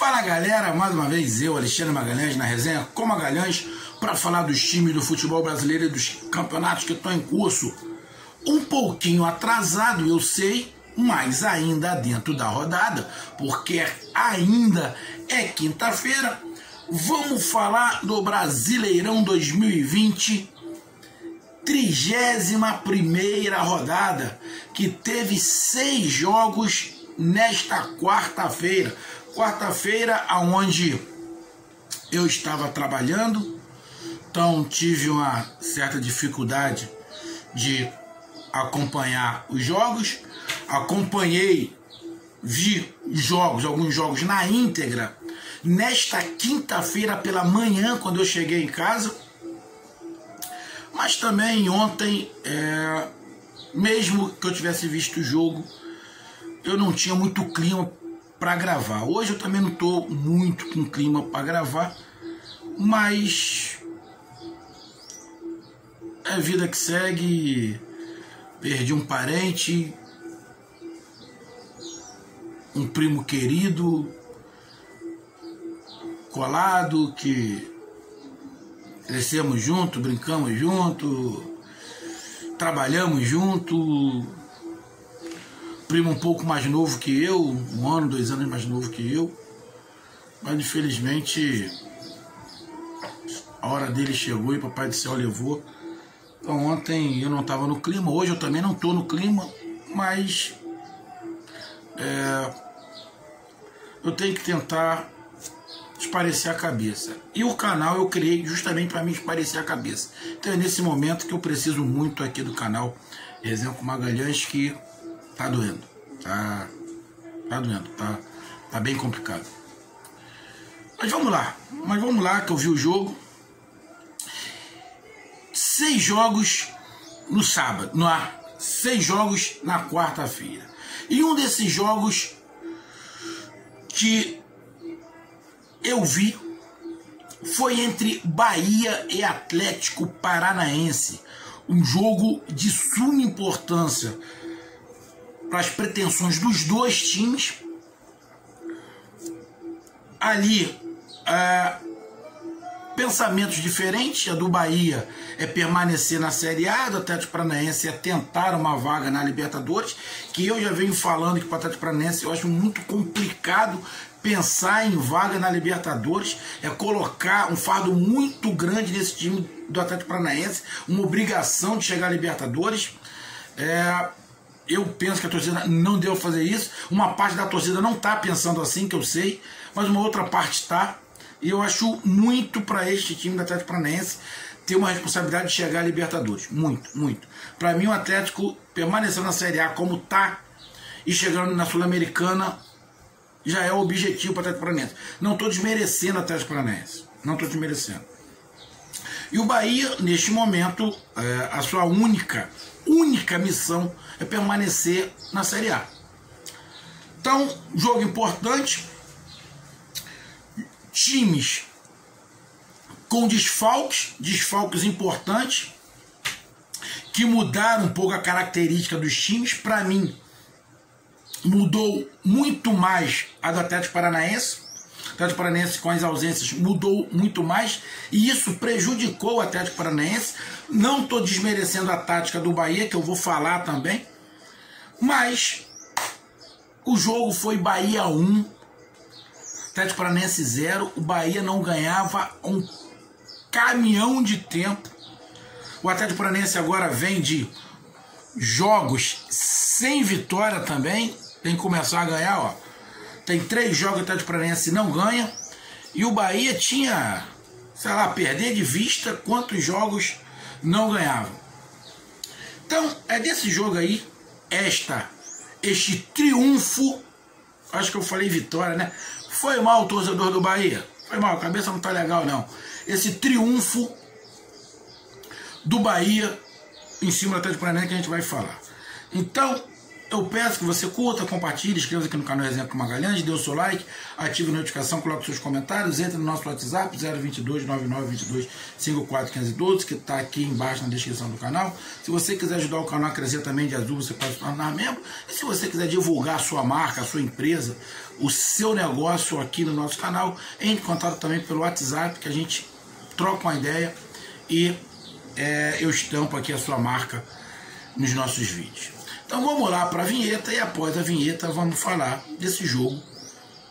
Fala galera, mais uma vez eu, Alexandre Magalhães, na resenha com Magalhães, para falar dos times do futebol brasileiro e dos campeonatos que estão em curso. Um pouquinho atrasado, eu sei, mas ainda dentro da rodada, porque ainda é quinta-feira. Vamos falar do Brasileirão 2020, 31 primeira rodada, que teve seis jogos nesta quarta-feira. Quarta-feira, aonde eu estava trabalhando, então tive uma certa dificuldade de acompanhar os jogos. Acompanhei, vi jogos, alguns jogos na íntegra, nesta quinta-feira pela manhã, quando eu cheguei em casa. Mas também ontem, é, mesmo que eu tivesse visto o jogo, eu não tinha muito clima para gravar. Hoje eu também não estou muito com clima para gravar, mas é vida que segue. Perdi um parente, um primo querido, colado, que crescemos junto, brincamos junto, trabalhamos junto, primo um pouco mais novo que eu, um ano, dois anos mais novo que eu, mas infelizmente a hora dele chegou e o Papai do Céu levou. Então ontem eu não estava no clima, hoje eu também não estou no clima, mas é, eu tenho que tentar esparecer a cabeça. E o canal eu criei justamente para me esparecer a cabeça. Então é nesse momento que eu preciso muito aqui do canal com Magalhães que Tá doendo. Tá, tá doendo. Tá, tá bem complicado. Mas vamos lá. Mas vamos lá que eu vi o jogo. Seis jogos no sábado. No ar. Seis jogos na quarta-feira. E um desses jogos que eu vi foi entre Bahia e Atlético Paranaense. Um jogo de suma importância para as pretensões dos dois times. Ali, é, pensamentos diferentes. A do Bahia é permanecer na Série A, do Atlético Paranaense é tentar uma vaga na Libertadores, que eu já venho falando que para o Atlético Paranaense eu acho muito complicado pensar em vaga na Libertadores, é colocar um fardo muito grande nesse time do Atlético Paranaense, uma obrigação de chegar à Libertadores. É, eu penso que a torcida não deu fazer isso. Uma parte da torcida não está pensando assim, que eu sei, mas uma outra parte está. E eu acho muito para este time do Atlético Paranaense ter uma responsabilidade de chegar à Libertadores. Muito, muito. Para mim, o Atlético permanecendo na Série A como está e chegando na Sul-Americana já é o objetivo para o Atlético Paranaense. Não estou desmerecendo o Atlético Paranaense. Não estou desmerecendo. E o Bahia, neste momento, é, a sua única única missão é permanecer na Série A. Então, jogo importante. Times com desfalques, desfalques importantes, que mudaram um pouco a característica dos times. Para mim, mudou muito mais a do Atlético Paranaense. O Atlético Paranaense com as ausências mudou muito mais e isso prejudicou o Atlético Paranaense. Não estou desmerecendo a tática do Bahia, que eu vou falar também, mas o jogo foi Bahia 1, Atlético Paranaense 0. O Bahia não ganhava um caminhão de tempo. O Atlético Paranaense agora vem de jogos sem vitória também. Tem que começar a ganhar, ó. Tem três jogos o Atlético Paranaense não ganha. E o Bahia tinha, sei lá, perder de vista quantos jogos não ganhava. Então, é desse jogo aí, esta, este triunfo, acho que eu falei vitória, né? Foi mal o torcedor do Bahia. Foi mal, a cabeça não tá legal não. Esse triunfo do Bahia em cima do Atlético Paranaense que a gente vai falar. Então, eu peço que você curta, compartilhe, inscreva-se aqui no canal Resenha com Magalhães, dê o seu like, ative a notificação, coloque seus comentários, entre no nosso WhatsApp 022 9922 541512, que está aqui embaixo na descrição do canal. Se você quiser ajudar o canal a crescer também de azul, você pode se tornar membro. E se você quiser divulgar a sua marca, a sua empresa, o seu negócio aqui no nosso canal, entre em contato também pelo WhatsApp, que a gente troca uma ideia e é, eu estampo aqui a sua marca nos nossos vídeos. Então vamos lá para a vinheta e após a vinheta vamos falar desse jogo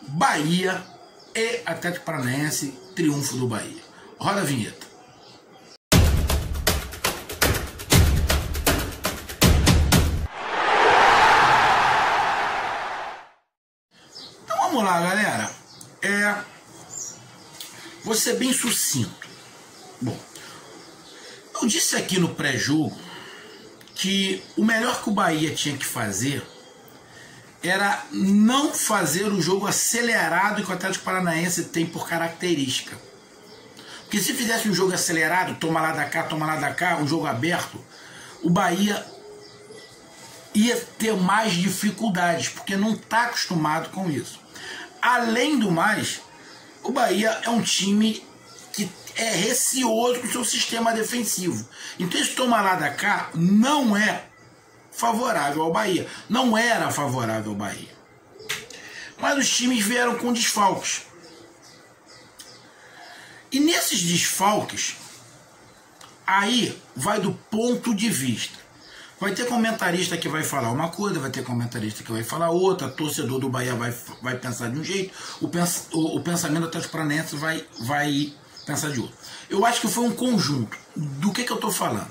Bahia e Atlético Paranaense, triunfo do Bahia. Roda a vinheta. Então vamos lá, galera. É, vou ser bem sucinto. Bom, eu disse aqui no pré-jogo que o melhor que o Bahia tinha que fazer era não fazer o jogo acelerado que o Atlético Paranaense tem por característica. Porque se fizesse um jogo acelerado, toma lá da cá, toma lá da cá, um jogo aberto, o Bahia ia ter mais dificuldades, porque não está acostumado com isso. Além do mais, o Bahia é um time é receoso com o seu sistema defensivo. Então esse tomar lá da cá não é favorável ao Bahia. Não era favorável ao Bahia. Mas os times vieram com desfalques. E nesses desfalques, aí vai do ponto de vista. Vai ter comentarista que vai falar uma coisa, vai ter comentarista que vai falar outra, torcedor do Bahia vai, vai pensar de um jeito, o, pens, o, o pensamento Atlético Paranaense vai, vai pensar de outro. Eu acho que foi um conjunto. Do que, que eu estou falando?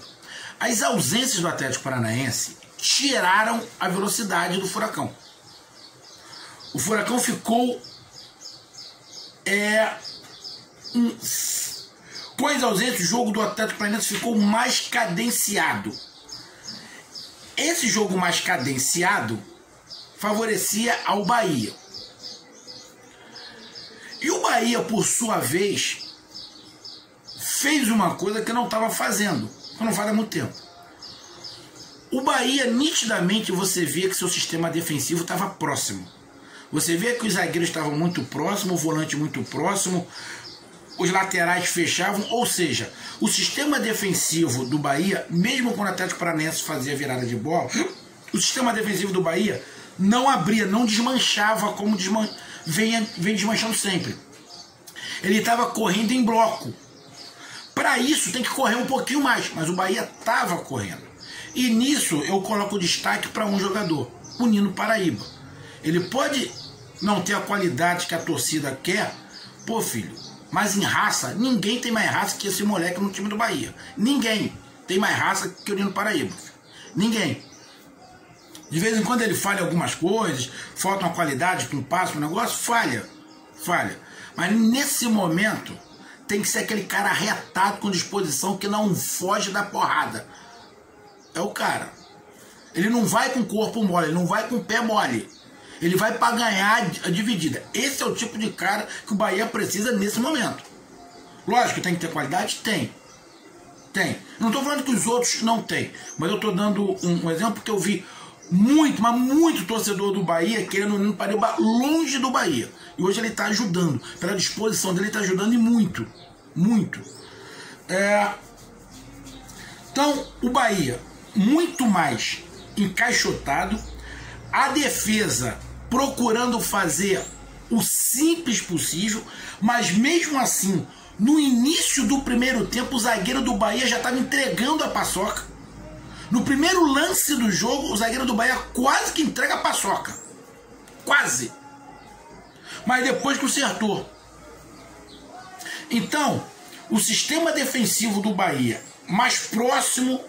As ausências do Atlético Paranaense tiraram a velocidade do furacão. O furacão ficou. É, um, com as ausências, o jogo do Atlético Paranaense ficou mais cadenciado. Esse jogo mais cadenciado favorecia ao Bahia. E o Bahia, por sua vez, fez uma coisa que não estava fazendo, que não faz há muito tempo. O Bahia, nitidamente, você via que seu sistema defensivo estava próximo. Você vê que os zagueiros estavam muito próximos, o volante muito próximo, os laterais fechavam, ou seja, o sistema defensivo do Bahia, mesmo quando o Atlético Paranaense fazia virada de bola, o sistema defensivo do Bahia não abria, não desmanchava como desman vem, vem desmanchando sempre. Ele estava correndo em bloco. Para isso tem que correr um pouquinho mais, mas o Bahia estava correndo. E nisso eu coloco destaque para um jogador, o Nino Paraíba. Ele pode não ter a qualidade que a torcida quer, pô filho, mas em raça, ninguém tem mais raça que esse moleque no time do Bahia. Ninguém tem mais raça que o Nino Paraíba. Ninguém. De vez em quando ele falha algumas coisas, falta uma qualidade para um passo, um negócio, falha. Falha. Mas nesse momento, tem que ser aquele cara retado com disposição que não foge da porrada. É o cara. Ele não vai com corpo mole, ele não vai com pé mole. Ele vai para ganhar a dividida. Esse é o tipo de cara que o Bahia precisa nesse momento. Lógico, tem que ter qualidade? Tem. Tem. Não estou falando que os outros não têm, mas eu estou dando um, um, exemplo que eu vi muito, mas muito torcedor do Bahia querendo o Nino Paraíba longe do Bahia. E hoje ele está ajudando. Pela disposição dele, ele está ajudando e muito. Muito. É... Então, o Bahia, muito mais encaixotado. A defesa procurando fazer o simples possível, mas mesmo assim, no início do primeiro tempo, o zagueiro do Bahia já estava entregando a paçoca. No primeiro lance do jogo, o zagueiro do Bahia quase que entrega a paçoca. Quase mas depois consertou. Então, o sistema defensivo do Bahia, mais próximo,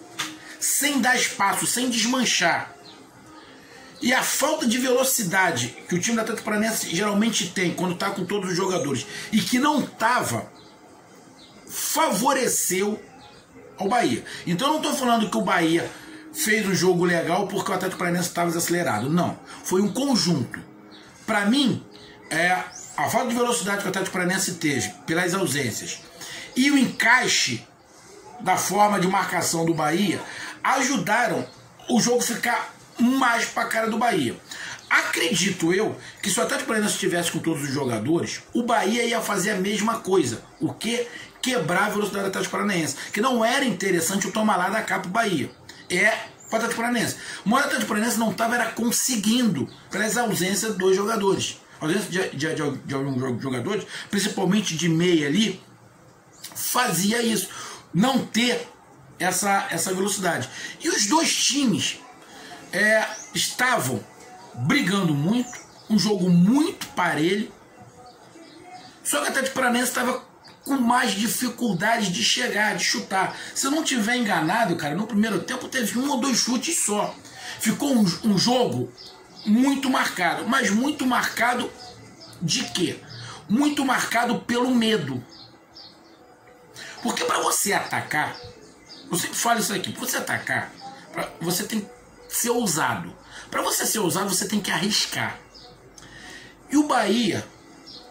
sem dar espaço, sem desmanchar, e a falta de velocidade que o time da Atlético Paranaense geralmente tem quando está com todos os jogadores e que não estava, favoreceu ao Bahia. Então eu não estou falando que o Bahia fez um jogo legal porque o Atlético Paranaense estava desacelerado. Não. Foi um conjunto. Para mim, é, a falta de velocidade que o Atlético Paranaense teve pelas ausências e o encaixe da forma de marcação do Bahia ajudaram o jogo ficar mais para a cara do Bahia. Acredito eu que se o Atlético Paranaense estivesse com todos os jogadores, o Bahia ia fazer a mesma coisa. O que? Quebrar a velocidade do Atlético Paranaense. Que não era interessante o tomar lá da capa o Bahia. É o Atlético Paranaense. O Atlético Paranaense não estava era conseguindo, pelas ausências dos jogadores. A ausência de, de, de, de alguns jogadores, principalmente de meia ali, fazia isso. Não ter essa, essa velocidade. E os dois times é, estavam brigando muito, um jogo muito parelho. Só que o Atlético Paranaense estava com mais dificuldade de chegar, de chutar. Se eu não tiver enganado, cara, no primeiro tempo teve um ou dois chutes só. Ficou um, um jogo muito marcado, mas muito marcado de quê? Muito marcado pelo medo. Porque para você atacar, eu sempre falo isso aqui, para você atacar, você tem que ser ousado. Para você ser ousado, você tem que arriscar. E o Bahia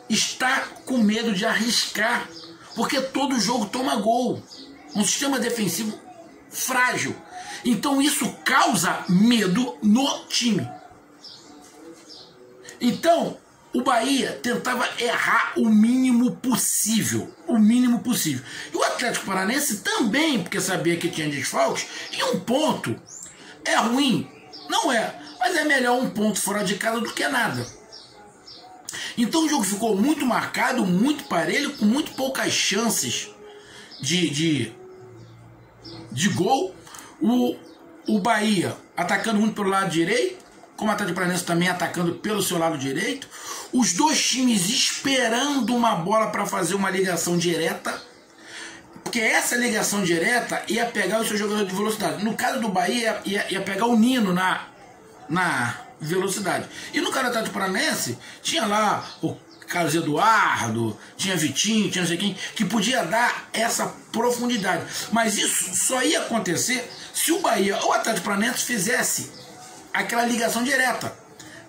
está com medo de arriscar, porque todo jogo toma gol. Um sistema defensivo frágil. Então isso causa medo no time. Então, o Bahia tentava errar o mínimo possível. O mínimo possível. E o Atlético Paranense também, porque sabia que tinha desfalques, e um ponto é ruim? Não é. Mas é melhor um ponto fora de casa do que nada. Então o jogo ficou muito marcado, muito parelho, com muito poucas chances de, de, de gol. O, o Bahia atacando muito pelo lado direito, como o Atlético Paranaense também atacando pelo seu lado direito. Os dois times esperando uma bola para fazer uma ligação direta. Porque essa ligação direta ia pegar o seu jogador de velocidade. No caso do Bahia, ia, ia pegar o Nino na, na velocidade. E no cara do Paranense, tinha lá o Carlos Eduardo, tinha Vitinho, tinha não sei quem, que podia dar essa profundidade. Mas isso só ia acontecer se o Bahia ou o Atlético Paranense fizesse aquela ligação direta,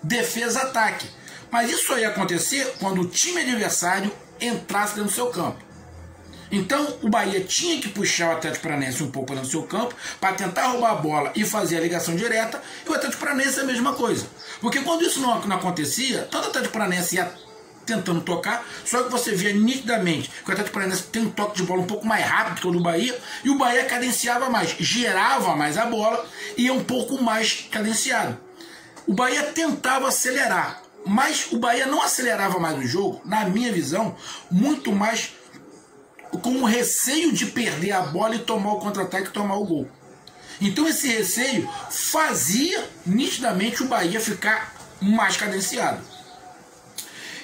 defesa-ataque. Mas isso só ia acontecer quando o time adversário entrasse dentro do seu campo. Então o Bahia tinha que puxar o Atlético Paranense um pouco do seu campo para tentar roubar a bola e fazer a ligação direta, e o Atlético Paranense é a mesma coisa. Porque quando isso não, não acontecia, tanto o Atlético Paranense ia tentando tocar, só que você via nitidamente que o Atlético Paranense tem um toque de bola um pouco mais rápido que o do Bahia, e o Bahia cadenciava mais, gerava mais a bola e é um pouco mais cadenciado. O Bahia tentava acelerar, mas o Bahia não acelerava mais o jogo, na minha visão, muito mais com o receio de perder a bola e tomar o contra-ataque e tomar o gol. Então esse receio fazia nitidamente o Bahia ficar mais cadenciado.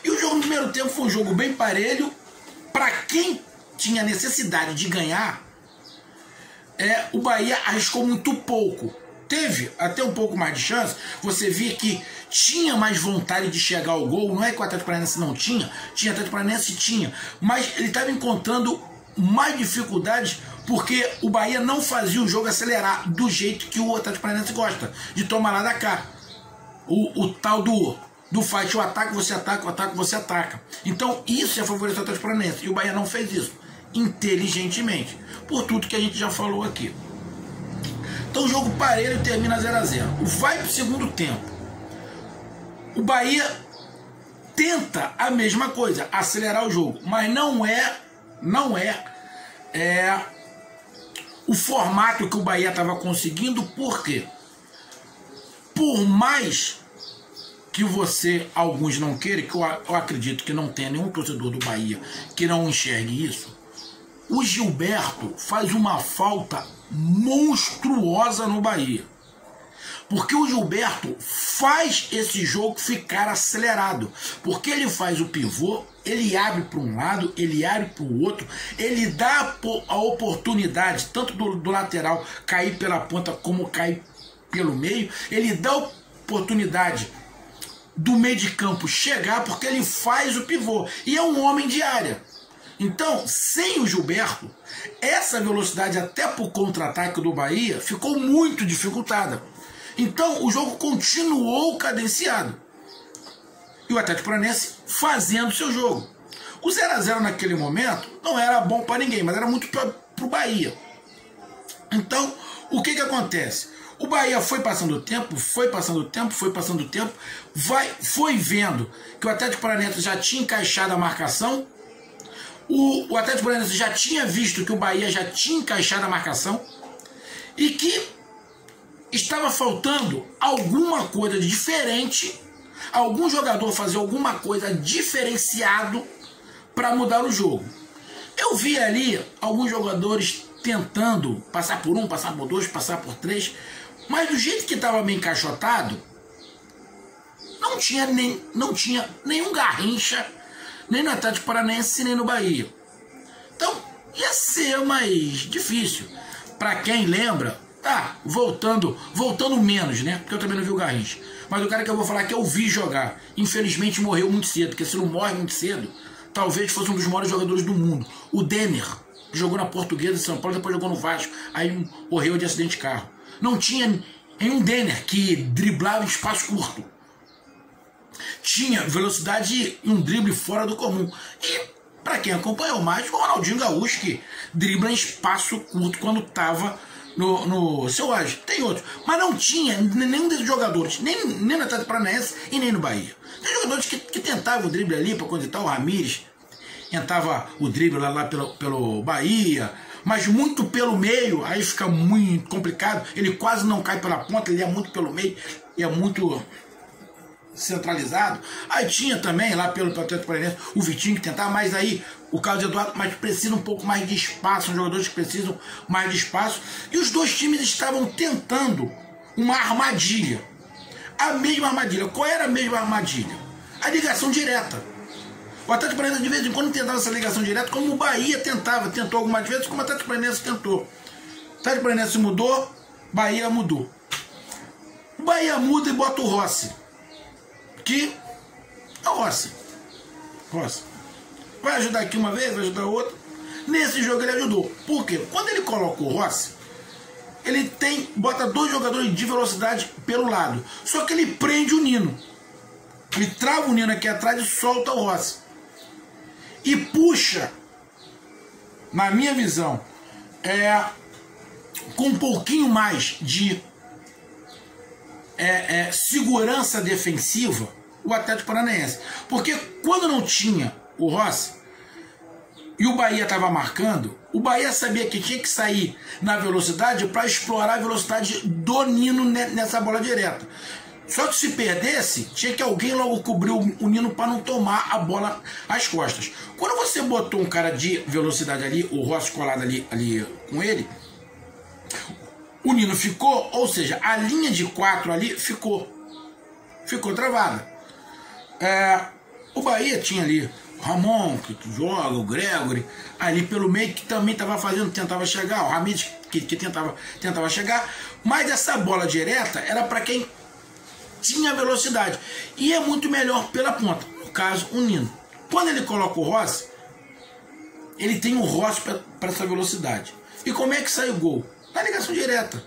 E o jogo no primeiro tempo foi um jogo bem parelho. Para quem tinha necessidade de ganhar, é, o Bahia arriscou muito pouco. Teve até um pouco mais de chance. Você via que tinha mais vontade de chegar ao gol. Não é que o Atlético Paranaense não tinha, tinha Atlético Paranaense tinha, mas ele estava encontrando mais dificuldades porque o Bahia não fazia o jogo acelerar do jeito que o Atlético Paranaense gosta, de tomar lá da cá. O, o tal do, do fight, o ataque, você ataca, o ataque, você ataca. Então isso é favorecer o Atlético Paranaense. E o Bahia não fez isso, inteligentemente, por tudo que a gente já falou aqui. Então o jogo parelho termina 0 a 0 Vai para o segundo tempo. O Bahia tenta a mesma coisa, acelerar o jogo, mas não é, não é, é o formato que o Bahia estava conseguindo, por quê? Por mais que você, alguns não queiram, que eu, eu acredito que não tenha nenhum torcedor do Bahia que não enxergue isso, o Gilberto faz uma falta monstruosa no Bahia. Porque o Gilberto faz esse jogo ficar acelerado. Porque ele faz o pivô, ele abre para um lado, ele abre para o outro, ele dá a oportunidade, tanto do, do lateral cair pela ponta como cair pelo meio, ele dá a oportunidade do meio de campo chegar porque ele faz o pivô. E é um homem de área. Então, sem o Gilberto, essa velocidade até para o contra-ataque do Bahia ficou muito dificultada. Então o jogo continuou cadenciado. E o Atlético Paranaense fazendo seu jogo. O 0 a 0 naquele momento não era bom para ninguém, mas era muito para o Bahia. Então, o que, que acontece? O Bahia foi passando o tempo, foi passando o tempo, foi passando o tempo, vai, foi vendo que o Atlético Paranaense já tinha encaixado a marcação, o, o Atlético Paranaense já tinha visto que o Bahia já tinha encaixado a marcação e que estava faltando alguma coisa diferente, algum jogador fazer alguma coisa diferenciado para mudar o jogo. Eu vi ali alguns jogadores tentando passar por um, passar por dois, passar por três, mas do jeito que estava bem encaixotado, não tinha, nem, não tinha nenhum garrincha, nem no Atlético Paranense, nem no Bahia. Então, ia ser mais difícil. Para quem lembra, tá, voltando, voltando menos, né? Porque eu também não vi o Garrincha. Mas o cara que eu vou falar que eu vi jogar, infelizmente morreu muito cedo, porque se não morre muito cedo, talvez fosse um dos maiores jogadores do mundo. O Denner, jogou na Portuguesa de São Paulo, depois jogou no Vasco, aí morreu de acidente de carro. Não tinha nenhum Denner que driblava em espaço curto. Tinha velocidade e um drible fora do comum. E, para quem acompanhou mais, o Ronaldinho Gaúcho, que dribla em espaço curto quando estava no, no seu auge. Tem outros. Mas não tinha nenhum desses jogadores, nem, nem no Atlético Paranaense e nem no Bahia. Tem jogadores que, que tentavam o drible ali para quando está o Ramires, tentava o drible lá, lá pelo, pelo Bahia, mas muito pelo meio, aí fica muito complicado. Ele quase não cai pela ponta, ele é muito pelo meio, é muito centralizado. Aí tinha também lá pelo Atlético Paranaense o Vitinho que tentava, mas aí o Carlos Eduardo, mas precisa um pouco mais de espaço, são jogadores que precisam mais de espaço. E os dois times estavam tentando uma armadilha. A mesma armadilha. Qual era a mesma armadilha? A ligação direta. O Atlético Paranaense de vez em quando tentava essa ligação direta, como o Bahia tentava, tentou algumas vezes, como o Atlético Paranaense tentou. O Atlético Paranaense mudou, Bahia mudou. O Bahia muda e bota o Rossi. Que é o Rossi. Rossi. Vai ajudar aqui uma vez, vai ajudar outra. Nesse jogo ele ajudou. Por quê? Quando ele coloca o Rossi, ele tem, bota dois jogadores de velocidade pelo lado. Só que ele prende o Nino. Ele trava o Nino aqui atrás e solta o Rossi e puxa, na minha visão, é, com um pouquinho mais de é, é, segurança defensiva o Atlético Paranaense. Porque quando não tinha o Rossi e o Bahia estava marcando, o Bahia sabia que tinha que sair na velocidade para explorar a velocidade do Nino nessa bola direta. Só que se perdesse, tinha que alguém logo cobrir o Nino para não tomar a bola às costas. Quando você botou um cara de velocidade ali, o Rossi colado ali, ali com ele, o Nino ficou, ou seja, a linha de quatro ali ficou. Ficou travada. É, o Bahia tinha ali o Ramon, que joga, o Gregory, ali pelo meio, que também estava fazendo, tentava chegar, o Ramires, que, que tentava, tentava chegar, mas essa bola direta era para quem tinha velocidade. E é muito melhor pela ponta. No caso, o Nino. Quando ele coloca o Rossi, ele tem o Rossi para essa velocidade. E como é que sai o gol? Na ligação direta.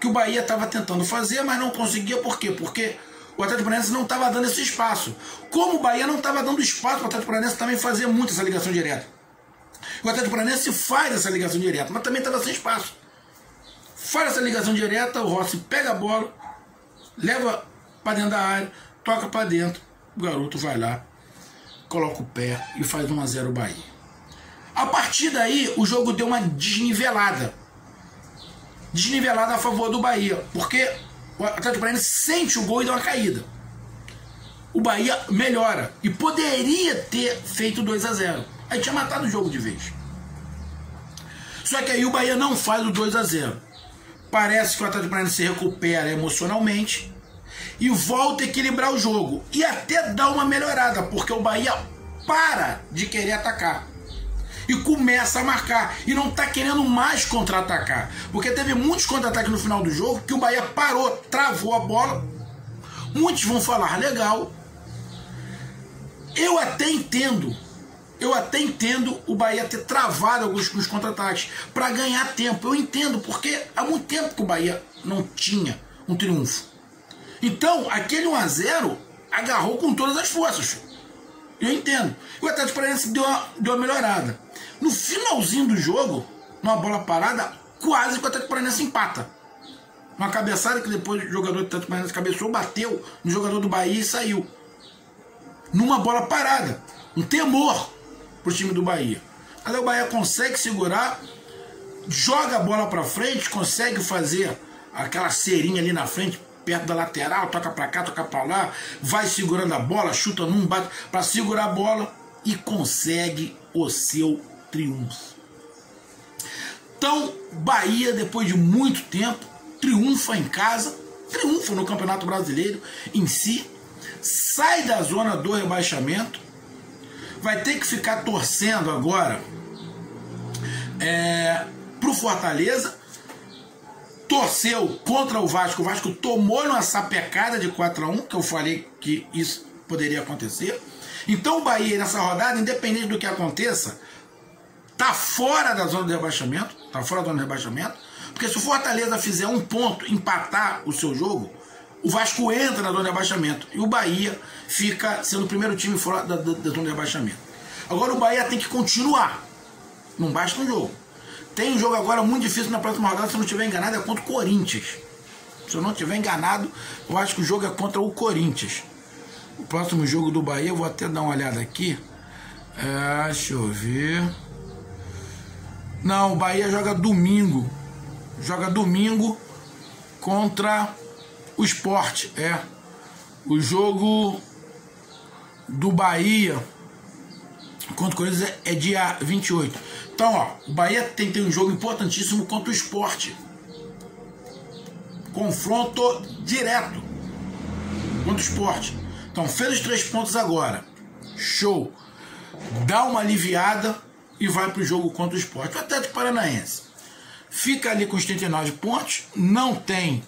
Que o Bahia estava tentando fazer, mas não conseguia. Por quê? Porque o Atlético Paranaense não estava dando esse espaço. Como o Bahia não estava dando espaço para o Atlético Paranaense também fazer muito essa ligação direta. O Atlético Paranaense faz essa ligação direta, mas também estava sem espaço. Faz essa ligação direta, o Rossi pega a bola, leva para dentro da área, toca para dentro, o garoto vai lá, coloca o pé e faz 1 a 0 o Bahia. A partir daí, o jogo deu uma desnivelada. Desnivelada a favor do Bahia, porque o Atlético Paranaense sente o gol e dá uma caída. O Bahia melhora e poderia ter feito 2 a 0. Aí tinha matado o jogo de vez. Só que aí o Bahia não faz o 2 a 0. Parece que o Atlético Paranaense se recupera emocionalmente e volta a equilibrar o jogo. E até dá uma melhorada, porque o Bahia para de querer atacar. E começa a marcar. E não está querendo mais contra-atacar. Porque teve muitos contra-ataques no final do jogo que o Bahia parou, travou a bola. Muitos vão falar legal. Eu até entendo. Eu até entendo o Bahia ter travado alguns contra-ataques para ganhar tempo. Eu entendo, porque há muito tempo que o Bahia não tinha um triunfo. Então, aquele 1x0 agarrou com todas as forças. Eu entendo. O Atlético Paranaense deu uma, deu uma melhorada. No finalzinho do jogo, numa bola parada, quase que o Atlético Paranaense empata. Uma cabeçada que depois o jogador do Atlético Paranaense cabeçou, bateu no jogador do Bahia e saiu. Numa bola parada. Um temor pro time do Bahia. Aí o Bahia consegue segurar, joga a bola para frente, consegue fazer aquela cerinha ali na frente, perto da lateral, toca para cá, toca para lá, vai segurando a bola, chuta num, bate para segurar a bola e consegue o seu triunfo. Então, Bahia, depois de muito tempo, triunfa em casa, triunfa no Campeonato Brasileiro em si, sai da zona do rebaixamento, vai ter que ficar torcendo agora é, pro Fortaleza, torceu contra o Vasco, o Vasco tomou numa sapecada de 4 a 1 que eu falei que isso poderia acontecer. Então o Bahia nessa rodada, independente do que aconteça, tá fora da zona de rebaixamento, tá fora da zona de rebaixamento, porque se o Fortaleza fizer um ponto, empatar o seu jogo, o Vasco entra na zona de rebaixamento e o Bahia fica sendo o primeiro time fora da, da, da zona de rebaixamento. Agora o Bahia tem que continuar, não basta um jogo. Tem um jogo agora muito difícil na próxima rodada, se eu não estiver enganado, é contra o Corinthians. Se eu não estiver enganado, eu acho que o jogo é contra o Corinthians. O próximo jogo do Bahia, eu vou até dar uma olhada aqui. É, deixa eu ver. Não, o Bahia joga domingo. Joga domingo contra o esporte. É. O jogo do Bahia contra o Corinthians é, é dia 28. Então, ó, o Bahia tem, tem um jogo importantíssimo contra o esporte. Confronto direto contra o esporte. Então, fez os três pontos agora. Show. Dá uma aliviada e vai para o jogo contra o esporte. O Atlético Paranaense fica ali com os 39 pontos, não tem,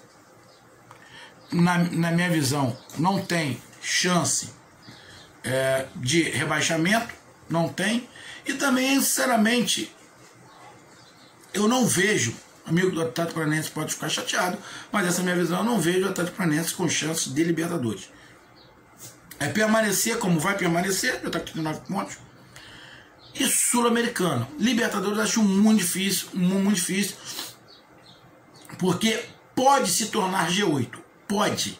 na, na minha visão, não tem chance é, de rebaixamento, não tem. E também, sinceramente, eu não vejo, amigo do Atlético Paranaense pode ficar chateado, mas essa é a minha visão, eu não vejo o Atlético Paranaense com chance de Libertadores. É permanecer como vai permanecer, já está com 39 pontos e Sul-Americano. Libertadores acho muito difícil, muito difícil, porque pode se tornar G8, pode.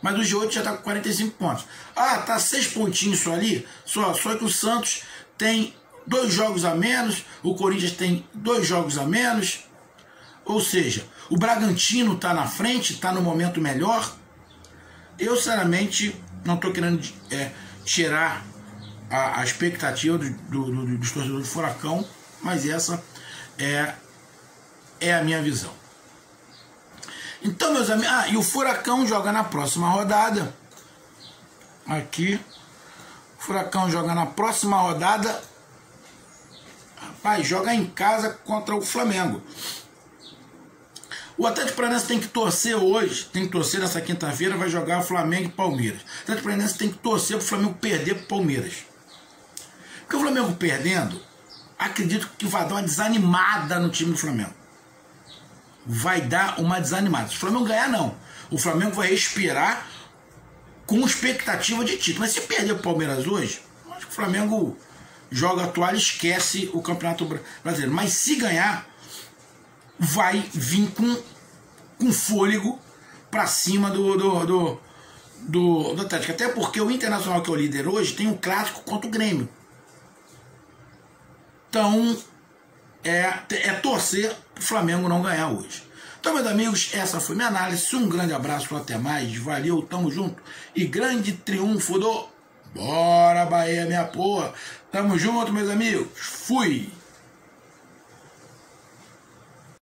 Mas o G8 já está com 45 pontos. Ah, tá seis pontinhos só ali, só, só que o Santos tem dois jogos a menos, o Corinthians tem dois jogos a menos. Ou seja, o Bragantino está na frente, está no momento melhor. Eu, sinceramente, não estou querendo é, tirar a, a expectativa do, do, do, dos torcedores do Furacão, mas essa é, é a minha visão. Então, meus amigos, ah, e o Furacão joga na próxima rodada. Aqui. O Furacão joga na próxima rodada. Rapaz, joga em casa contra o Flamengo. O Atlético Paranaense tem que torcer hoje, tem que torcer nessa quinta-feira, vai jogar Flamengo e Palmeiras. O Atlético Paranaense tem que torcer para o Flamengo perder para o Palmeiras. Porque o Flamengo perdendo, acredito que vai dar uma desanimada no time do Flamengo. Vai dar uma desanimada. Se o Flamengo ganhar, não. O Flamengo vai respirar com expectativa de título. Mas se perder o Palmeiras hoje, acho que o Flamengo joga a toalha e esquece o Campeonato Brasileiro. Mas se ganhar, vai vir com, com fôlego para cima do, do, do, do, do Atlético. Até porque o Internacional, que é o líder hoje, tem um clássico contra o Grêmio. Então, é, é torcer o Flamengo não ganhar hoje. Então, meus amigos, essa foi minha análise. Um grande abraço, até mais. Valeu, tamo junto. E grande triunfo do Bora Bahia, minha porra. Tamo junto, meus amigos. Fui.